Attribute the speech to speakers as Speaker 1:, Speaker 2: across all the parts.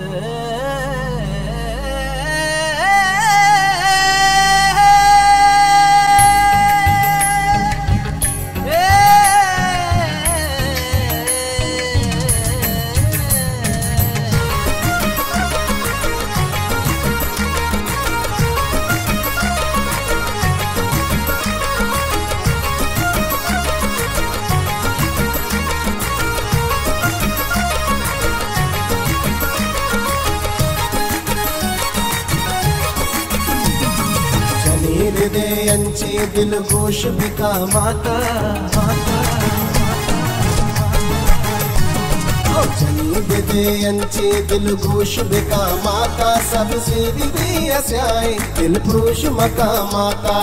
Speaker 1: the चली हृदयांची दिलगोश बिका माता ओ चली हृदयांची दिलगोश बिका माता, सबसे दिदी अस्याई दिल पुरुष मका माता।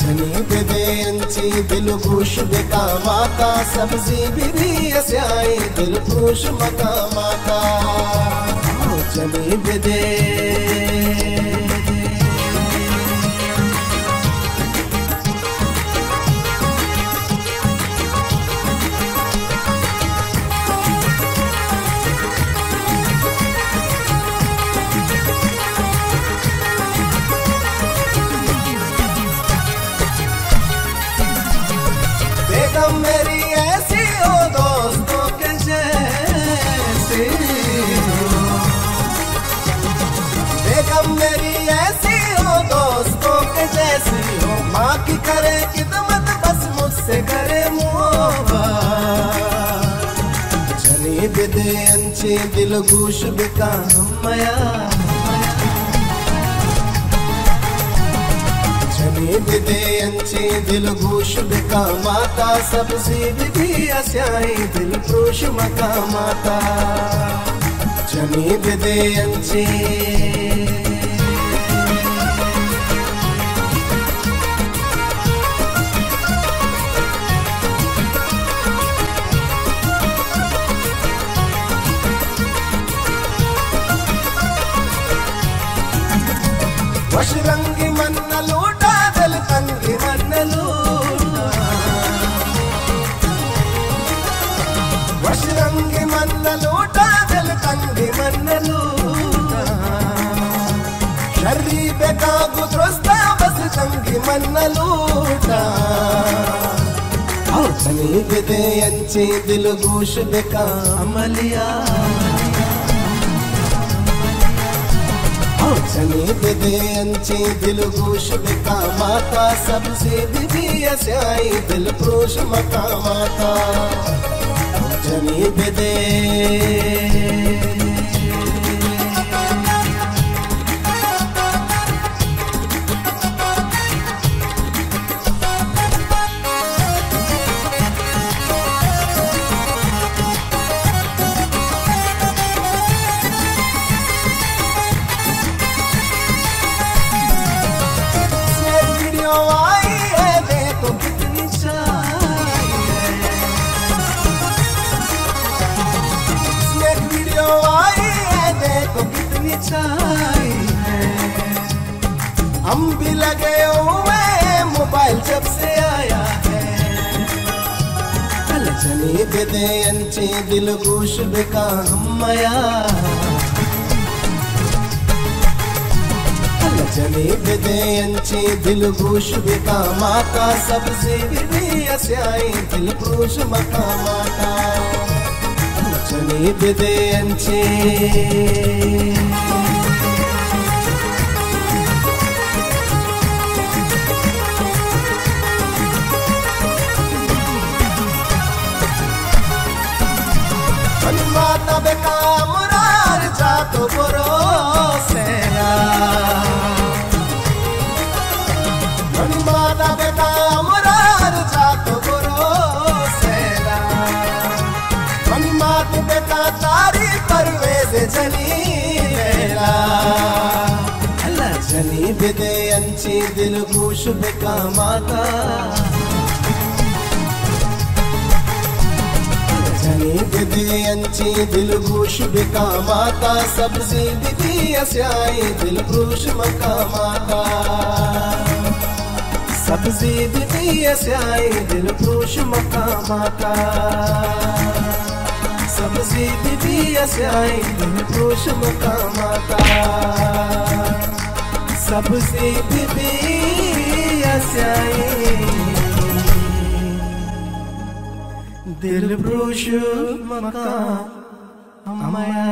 Speaker 1: चली हृदयांची दिलगोश बिका माता, सबसे दिदी अस्याई दिल पुरुष मका माता। चली बिदे माँ करे बस मुझसे करे बिदे अंची, दिल गोश बिका मया। चली बिदे अंची, दिल गोश बिका माता। सबसे विधि अस्याई, दिल पुरुष मका माता। चली बिदे अंची। వశిరంగి మన్నలు డాదలు కంగి మన్నలు. వశిరంగి మన్నలు డాదలు కంగి మన్నలు. షర్రీబె కాగు ద్రోస్తా బస్ కంగి మన్నలూట चनी दे अंचे दिल गोश बेका अमलिया बिदे अंची दिल बिका माता सबसे दिदी अस्याई दिल पुरुष मका माता। जनी बिदे आई है देखो कितनी वीडियो आई है देखो कितनी चाहिए हम भी लगे हुए मोबाइल जब से आया है। दिल गोश बिका मया चली अंची दिल गोश बिका माता, सबसे दिल मका माता बिदे अंची। माता बेका मुरार जातो बरो सेरा चली अल्लाह चली बिदे, अंची दिल गोश बेका माता। चली बिदे, अंची दिल गोश बेका माता। सबसे दिदी अस्याई दिल पुरुष मका माता। सब्ज़ी दिदी मसीदी से आई निर्दोष मुकामाता सबसे दिव्य से आई दिल पुरुष मका हमाया